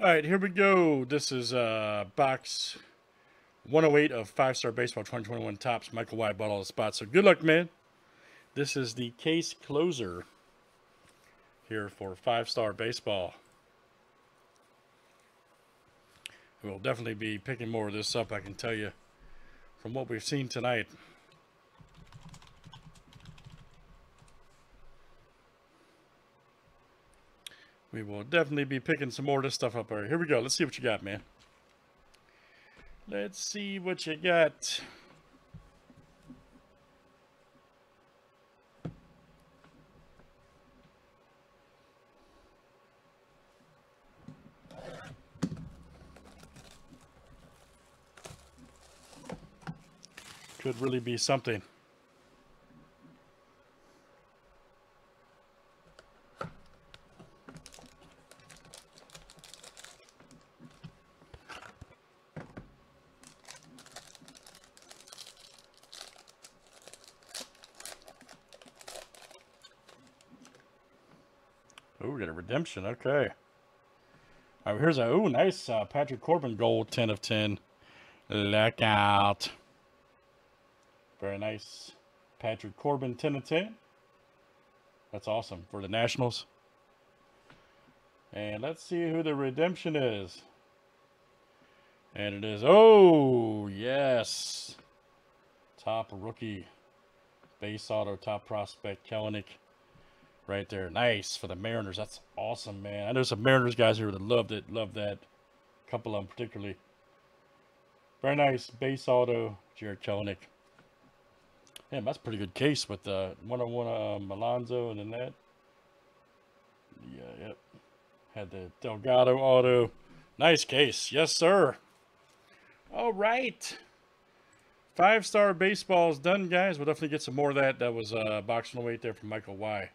All right, here we go. This is uh, box 108 of Five Star Baseball 2021 Topps. Michael White bought all the spots, so good luck, man. This is the case closer here for Five Star Baseball. We'll definitely be picking more of this up, I can tell you, from what we've seen tonight. We will definitely be picking some more of this stuff up. All right, here we go. Let's see what you got, man. Let's see what you got. Could really be something. Oh, we got a redemption. Okay. All right, here's a oh nice uh, Patrick Corbin gold 10 of 10. Look out. Very nice. Patrick Corbin 10 of 10. That's awesome for the Nationals. And let's see who the redemption is. And it is, oh, yes. Top rookie. Base auto, top prospect, Kelenic right there. Nice for the Mariners. That's awesome, man. I know some Mariners guys here that loved it. Loved that. A couple of them particularly. Very nice. Base auto, Jarred Kelenic. Damn, that's pretty good case with the uh, one-on-one um, Alonso and then that. Yeah, yep. Had the Delgado auto. Nice case. Yes, sir. All right. Five-star baseball is done, guys. We'll definitely get some more of that. That was uh, box 108 there from Michael Y.